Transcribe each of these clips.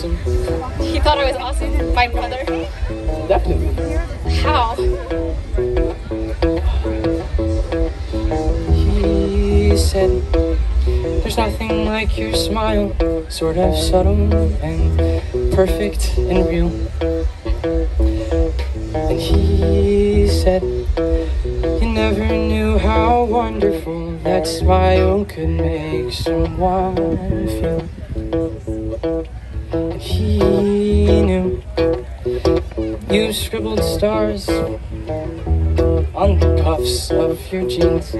thought I was awesome. My brother. Definitely. How? He said, There's nothing like your smile, sort of subtle and perfect and real. And he said, You never knew how wonderful that smile could make someone feel. You scribbled stars on the cuffs of your jeans.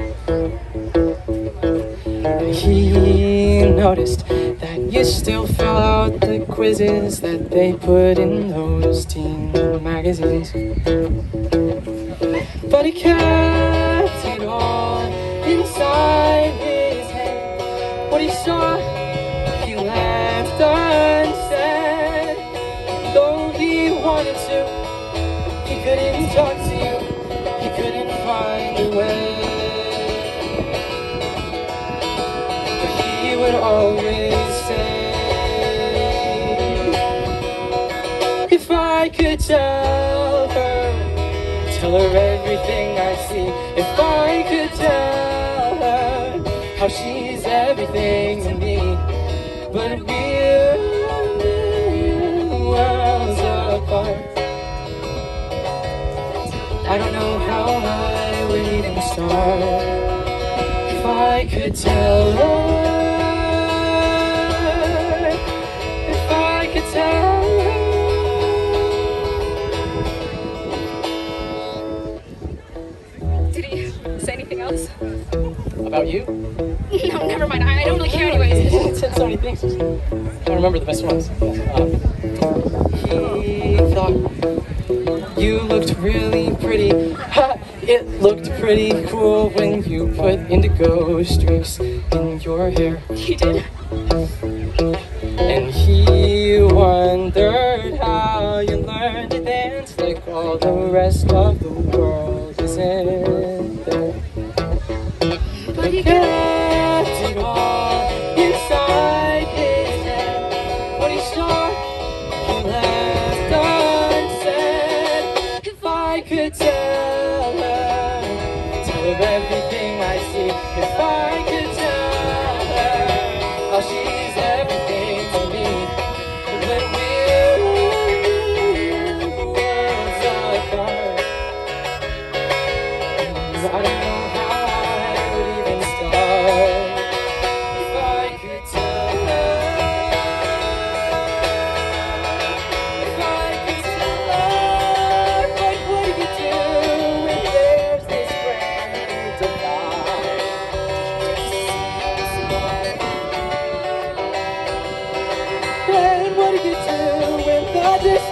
He noticed that you still fill out the quizzes that they put in those teen magazines. But he kept it all inside his head. What he saw, he left always say, If I could tell her, tell her everything I see. If I could tell her how she's everything to me. But we're worlds apart. I don't know how I would even start if I could tell her. You? No, never mind. I I don't really care anyways. He said so many things. I don't remember the best ones. Um, he thought you looked really pretty. Ha! It looked pretty cool when you put indigo streaks in your hair. He did. And he wondered how you learned to dance like all the rest of the world isn't there. He kept it all inside his head. He left unsaid. If I could tell her, tell her everything I see. If I when